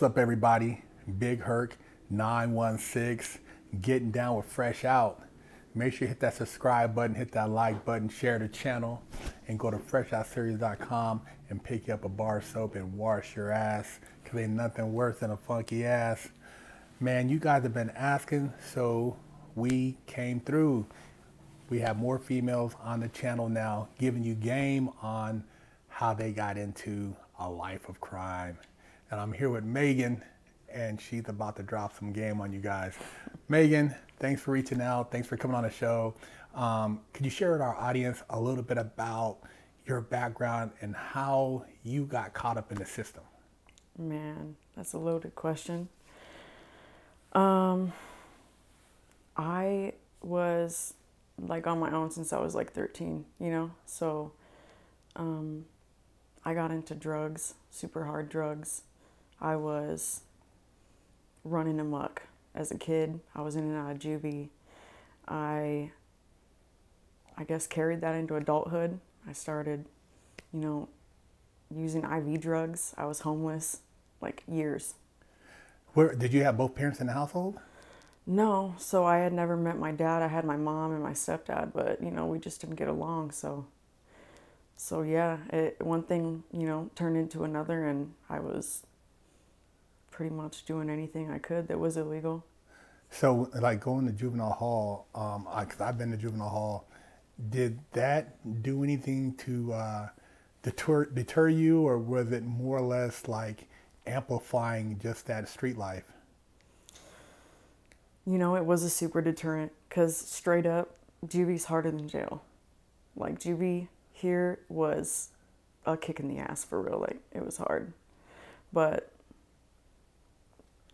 What's up, everybody? Big Herc 916, getting down with Fresh Out. Make sure you hit that subscribe button, hit that like button, share the channel, and go to freshoutseries.com and pick up a bar soap and wash your ass, because ain't nothing worse than a funky ass. Man, you guys have been asking, so we came through. We have more females on the channel now giving you game on how they got into a life of crime. And I'm here with Megan, and she's about to drop some game on you guys. Megan, thanks for reaching out. Thanks for coming on the show. Um, could you share with our audience a little bit about your background and how you got caught up in the system? Man, that's a loaded question. Um, I was like on my own since I was like 13, you know? So um, I got into drugs, super hard drugs. I was running amok as a kid. I was in and out of juvie. I, I guess, carried that into adulthood. I started, you know, using IV drugs. I was homeless like years. Where did you have both parents in the household? No, so I had never met my dad. I had my mom and my stepdad, but you know, we just didn't get along. So, so yeah, it, one thing you know turned into another, and I was pretty much doing anything I could that was illegal. So, like going to juvenile hall, um, because I've been to juvenile hall, did that do anything to uh, deter deter you, or was it more or less like amplifying just that street life? you know, it was a super deterrent because straight up, juvie's harder than jail. Like, juvie here was a kick in the ass for real. Like, it was hard. But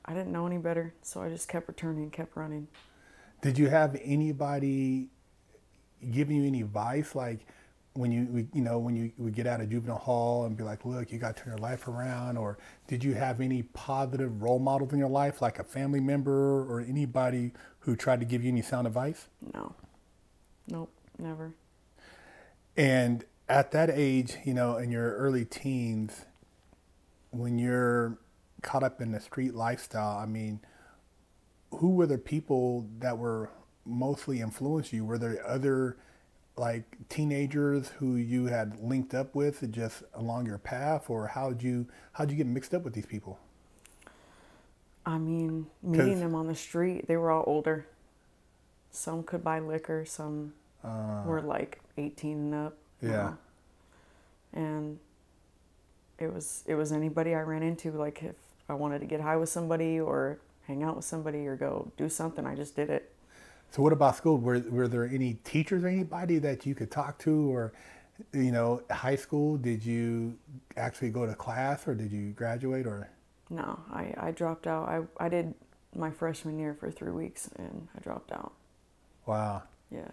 I didn't know any better, so I just kept returning, kept running. Did you have anybody giving you any advice? Like, when you you know when you would get out of juvenile hall and be like, look, you got to turn your life around, or did you have any positive role models in your life, like a family member or anybody who tried to give you any sound advice? No, nope, never. And at that age, you know, in your early teens, when you're caught up in the street lifestyle, I mean, who were the people that were mostly influenced you? Were there other like teenagers who you had linked up with just along your path? Or how'd you how'd you get mixed up with these people? I mean meeting them on the street they were all older. Some could buy liquor some uh, were like 18 and up. Yeah. And it was it was anybody i ran into like if i wanted to get high with somebody or hang out with somebody or go do something i just did it so what about school? Were, were there any teachers or anybody that you could talk to or, you know, high school, did you actually go to class or did you graduate or? No, I, I dropped out. I, I did my freshman year for three weeks and I dropped out. Wow. Yeah.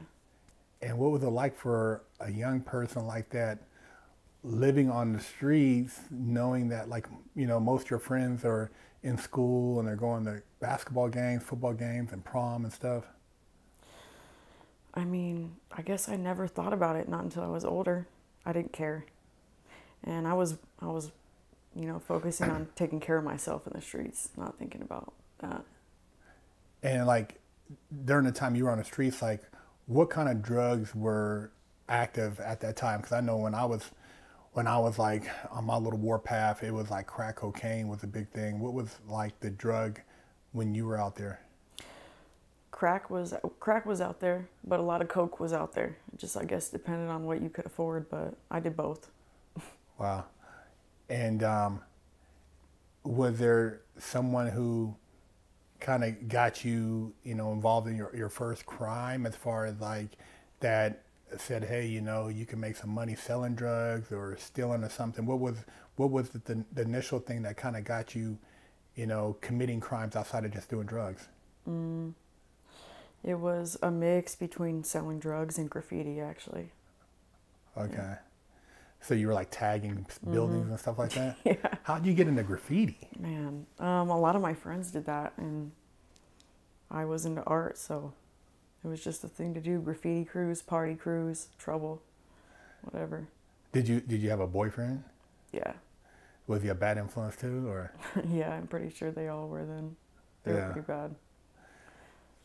And what was it like for a young person like that living on the streets, knowing that like, you know, most of your friends are in school and they're going to basketball games, football games and prom and stuff? I mean, I guess I never thought about it not until I was older. I didn't care. And I was I was you know, focusing on taking care of myself in the streets, not thinking about that. And like during the time you were on the streets, like what kind of drugs were active at that time? Because I know when I was when I was like on my little warpath, it was like crack cocaine was a big thing. What was like the drug when you were out there? crack was crack was out there, but a lot of coke was out there. It just I guess depended on what you could afford, but I did both. wow. And um, was there someone who kind of got you, you know, involved in your, your first crime as far as like that said, hey, you know, you can make some money selling drugs or stealing or something? What was what was the, the, initial thing that kind of got you, you know, committing crimes outside of just doing drugs? Mm. It was a mix between selling drugs and graffiti, actually. Okay. Yeah. So you were like tagging buildings mm-hmm. and stuff like that? yeah. How'd you get into graffiti? Man, um, a lot of my friends did that, and I was into art, so it was just a thing to do. Graffiti crews, party crews, trouble, whatever. Did you did you have a boyfriend? Yeah. Was he a bad influence too, or? yeah, I'm pretty sure they all were then. They Yeah. were pretty bad.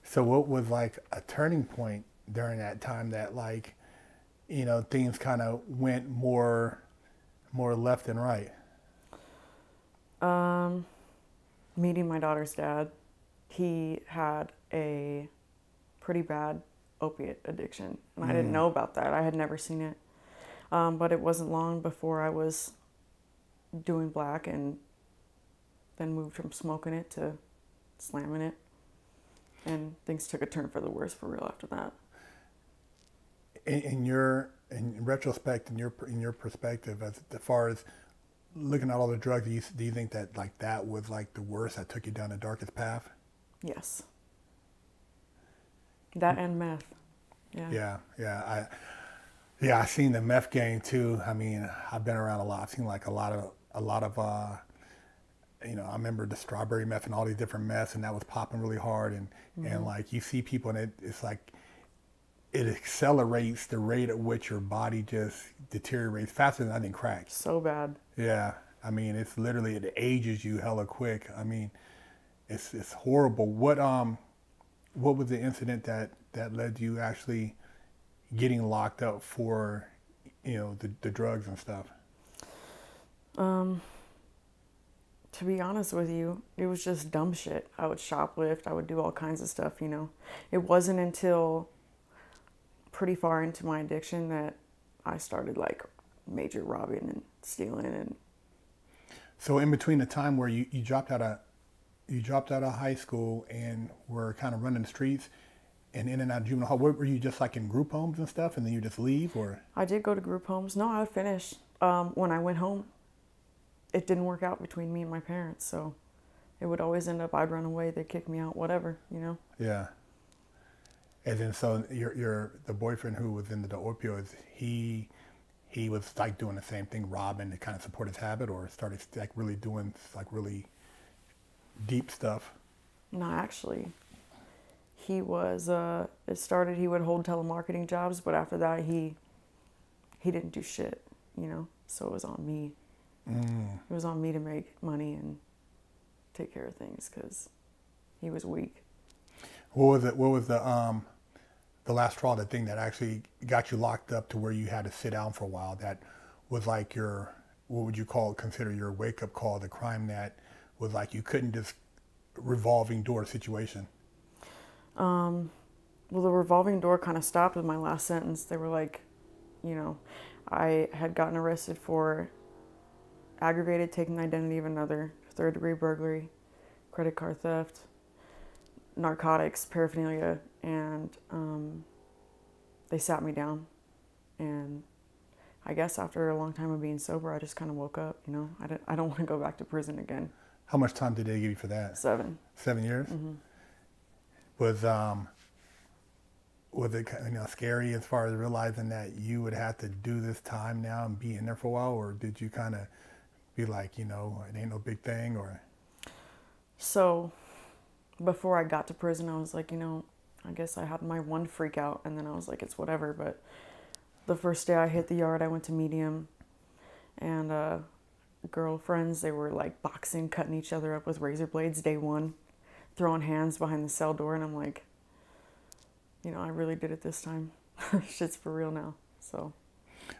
So what was like a turning point during that time that like, you know, things kind of went more, more left and right? Um, meeting my daughter's dad, he had a pretty bad opiate addiction, and I didn't Mm. know about that. I had never seen it, um, but it wasn't long before I was doing black, and then moved from smoking it to slamming it, and things took a turn for the worse for real after that. In, in your, in retrospect, in your, in your perspective, as, as far as looking at all the drugs, do you, do you think that like that was like the worst that took you down the darkest path? Yes. That and meth. Yeah. Yeah, yeah, I, yeah, I've seen the meth game too. I mean, I've been around a lot. I've seen like a lot of, a lot of, uh, you know, I remember the strawberry meth and all these different meths, and that was popping really hard. And and like you see people, and it, it's like it accelerates the rate at which your body just deteriorates faster than I think crack. So bad. Yeah, I mean, it's literally it ages you hella quick. I mean, it's it's horrible. What um, what was the incident that that led you actually getting locked up for, you know, the the drugs and stuff? Um, to be honest with you, it was just dumb shit. I would shoplift, I would do all kinds of stuff, you know. It wasn't until pretty far into my addiction that I started like major robbing and stealing and So in between the time where you, you dropped out of you dropped out of high school and were kind of running the streets and in and out of juvenile hall, were you just like in group homes and stuff, and then you just leave, or I did go to group homes. No, I finished. Um, when I went home, it didn't work out between me and my parents, so it would always end up I'd run away, they'd kick me out, whatever, you know. yeah? And then so your your the boyfriend who was into the opioids, he he was like doing the same thing, robbing to kind of support his habit, or started like really doing like really deep stuff. No, actually, he was. Uh, it started. He would hold telemarketing jobs, but after that, he he didn't do shit. You know, so it was on me. Mm. It was on me to make money and take care of things because he was weak. What was it? What was the um, the last straw? The thing that actually got you locked up to where you had to sit down for a while. That was like your what would you call consider your wake up call? The crime that was like you couldn't just revolving door situation. Um, well, the revolving door kind of stopped with my last sentence. They were like, you know, I had gotten arrested for aggravated taking the identity of another, third degree burglary, credit card theft, narcotics, paraphernalia, and um, they sat me down. And I guess after a long time of being sober, I just kind of woke up. You know, I don't, I don't want to go back to prison again. How much time did they give you for that? Seven. Seven years. Was um was it you know scary as far as realizing that you would have to do this time now and be in there for a while, or did you kind of be like, you know, it ain't no big thing, or So, before I got to prison, I was like, you know, I guess I had my one freak out, and then I was like, it's whatever. But the first day I hit the yard, I went to medium, and uh, girlfriends, they were like boxing, cutting each other up with razor blades day one, throwing hands behind the cell door, and I'm like, you know, I really did it this time. Shit's for real now. So,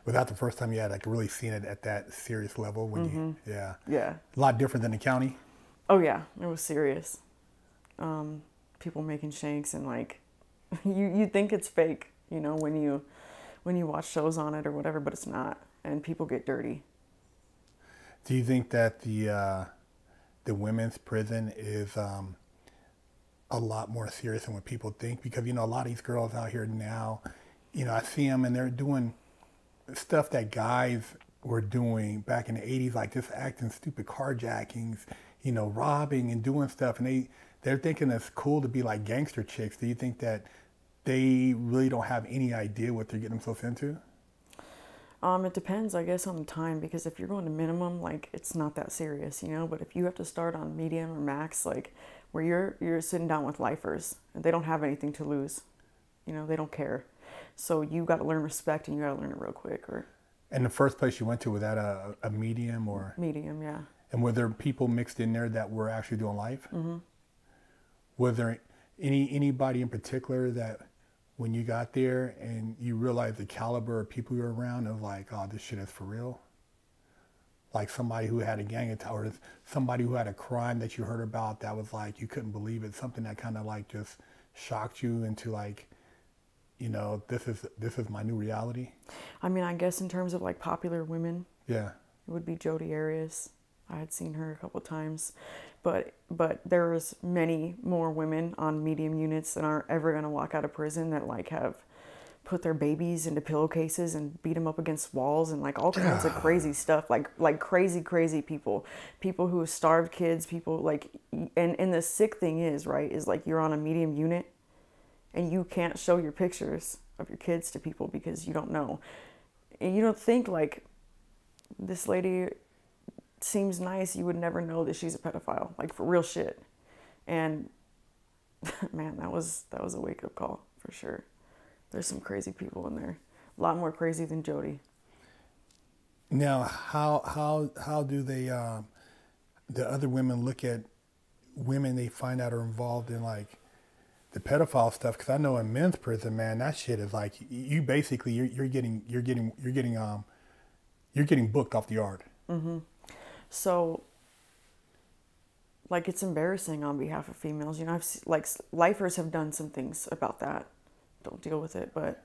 Without the first time you had like really seen it at that serious level? When you, yeah, yeah. a lot different than the county. Oh yeah, it was serious. Um, people making shanks and like, you you think it's fake, you know, when you when you watch shows on it or whatever, but it's not, and people get dirty. Do you think that the uh, the women's prison is um, a lot more serious than what people think? Because you know, a lot of these girls out here now, you know, I see them and they're doing stuff that guys were doing back in the '80s, like just acting stupid carjackings, you know, robbing and doing stuff, and they they're thinking it's cool to be like gangster chicks. Do you think that they really don't have any idea what they're getting themselves into? Um, it depends, I guess, on the time because if you're going to minimum, like it's not that serious, you know. But if you have to start on medium or max, like where you're you're sitting down with lifers and they don't have anything to lose, you know, they don't care. So you got to learn respect and you got to learn it real quick. Or And the first place you went to was that a, a medium or? Medium, yeah. And were there people mixed in there that were actually doing life? Mm-hmm. Was there any anybody in particular that when you got there and you realized the caliber of people you were around of like, oh, this shit is for real? Like somebody who had a gang attack or somebody who had a crime that you heard about that was like you couldn't believe it, something that kind of like just shocked you into like, you know, this is this is my new reality. I mean, I guess in terms of like popular women, Yeah. it would be Jodi Arias. I had seen her a couple times, but but there's many more women on medium units that aren't ever gonna walk out of prison that like have put their babies into pillowcases and beat them up against walls and like all kinds of crazy stuff like like crazy crazy people. People who starved kids people like and and the sick thing is right is like you're on a medium unit and you can't show your pictures of your kids to people because you don't know. And you don't think like this lady seems nice you would never know that she's a pedophile like for real shit. And man that was that was a wake-up call for sure. There's some crazy people in there. A lot more crazy than Jodi. Now, how how how do they um, the other women look at women they find out are involved in like the pedophile stuff? Because I know in men's prison, man, that shit is like you basically you're, you're getting you're getting you're getting um you're getting booked off the yard. So like it's embarrassing on behalf of females you know i've like lifers have done some things about that. Don't deal with it but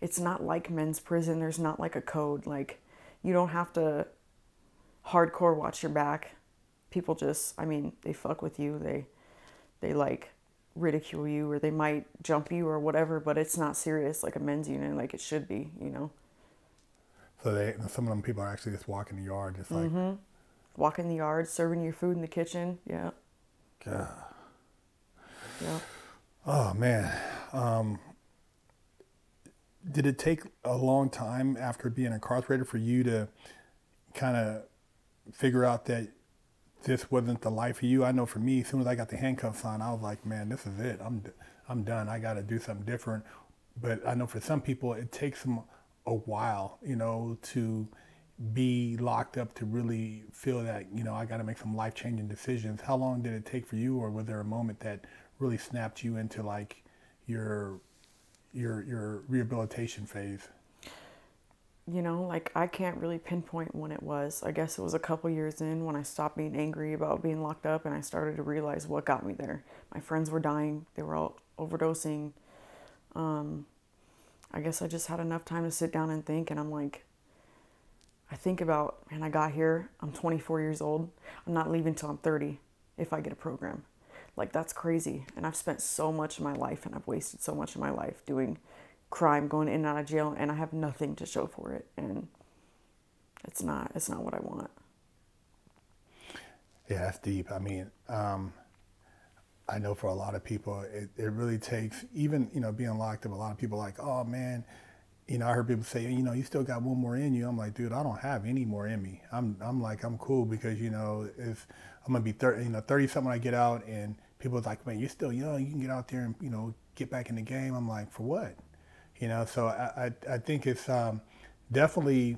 it's not like men's prison there's not like a code like you don't have to hardcore watch your back. People just i mean they fuck with you they they like ridicule you or they might jump you or whatever but it's not serious like a men's unit like it should be you know? So they some of them people are actually just walking the yard, just like walk in the yard serving your food in the kitchen yeah God. yeah Oh man. Um, did it take a long time after being incarcerated for you to kind of figure out that this wasn't the life for you? I know for me, as soon as I got the handcuffs on, I was like, man, this is it. I'm, I'm done. I got to do something different. But I know for some people, it takes them a while, you know, to be locked up to really feel that, you know, I got to make some life changing decisions. How long did it take for you, or was there a moment that really snapped you into like your your your rehabilitation phase? you know, like I can't really pinpoint when it was. I guess it was a couple years in when I stopped being angry about being locked up and I started to realize what got me there. My friends were dying, they were all overdosing. Um, I guess I just had enough time to sit down and think, and I'm like, I think about, man, I got here, I'm 24 years old, I'm not leaving till I'm 30 if I get a program. Like, that's crazy. And I've spent so much of my life and I've wasted so much of my life doing crime, going in and out of jail, and I have nothing to show for it. And it's not, it's not what I want. Yeah, that's deep. I mean, um, I know for a lot of people, it, it really takes, even, you know, being locked up, a lot of people like, oh man, you know, I heard people say, you know, you still got one more in you. I'm like, dude, I don't have any more in me. I'm, I'm like, I'm cool because, you know, if I'm to be 30, you know, 30 something when I get out and people are like, man, you're still young. You can get out there and, you know, get back in the game. I'm like, for what? You know, so I, I, I think it's um, definitely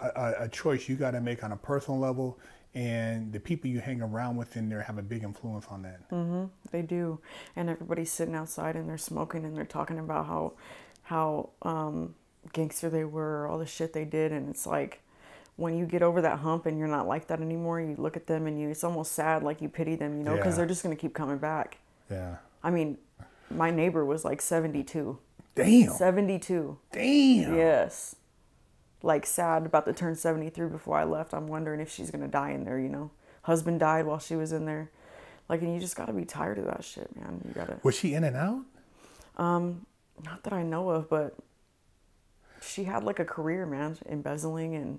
a, a- a choice you got to make on a personal level, and the people you hang around with in there have a big influence on that. Mm-hmm. They do, and everybody's sitting outside and they're smoking and they're talking about how, how um, gangster they were, all the shit they did, and it's like, when you get over that hump and you're not like that anymore, you look at them and you, it's almost sad, like you pity them, you know, because Yeah. they're just gonna keep coming back. Yeah. I mean, my neighbor was like 72. Damn. 72. Damn. Yes. Like sad about to turn 73 before I left. I'm wondering if she's going to die in there, you know. Husband died while she was in there. Like and you just got to be tired of that shit, man. You got to Was she in and out? Not that I know of, but she had like a career, man, embezzling and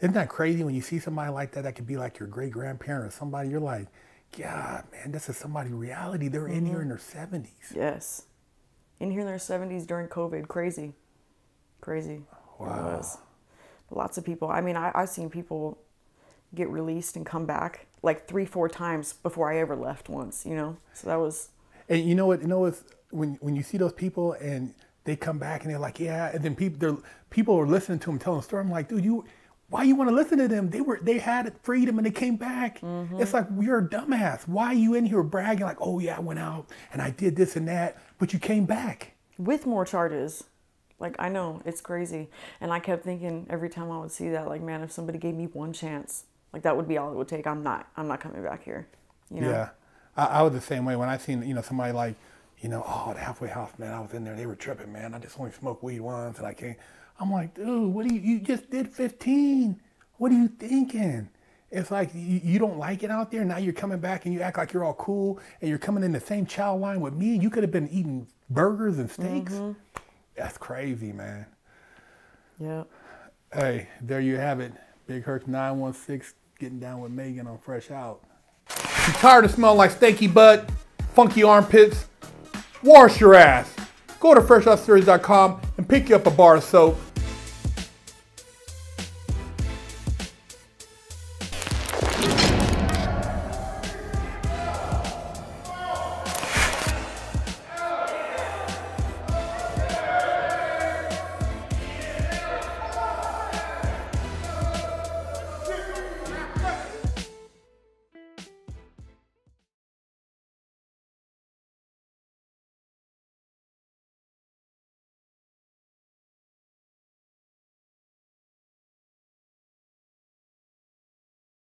Isn't that crazy when you see somebody like that that could be like your great grandparent or somebody? You're like, God, man, this is somebody's reality. They're in here mm-hmm. in their 70s. yes. In here in their 70s during COVID, crazy. Crazy. Wow. Lots of people, I mean, I, I've seen people get released and come back like three, four times before I ever left once, you know? So that was, And you know what? You know what? When when you see those people and they come back and they're like, yeah. And then people, people are listening to them telling the story. I'm like, dude, you, why you want to listen to them? They were, they had freedom and they came back. Mm-hmm. It's like you're a dumbass. Why are you in here bragging like, oh yeah, I went out and I did this and that, but you came back. with more charges. Like I know it's crazy, and I kept thinking every time I would see that, like man, if somebody gave me one chance, like that would be all it would take. I'm not, I'm not coming back here. You know? Yeah, I, I was the same way when I seen you know somebody like you know oh the halfway house man I was in there they were tripping man. I just only smoked weed once and I can't I'm like dude what do you you just did 15 what are you thinking? It's like you, you don't like it out there. Now you're coming back and you act like you're all cool and you're coming in the same chow line with me. You could have been eating burgers and steaks. Mm-hmm. That's crazy man. Yeah. hey there you have it. Big Herc 916 getting down with Megan on Fresh Out. You tired of smelling like stanky butt, funky armpits? Wash your ass. Go to freshoutseries.com and pick you up a bar of soap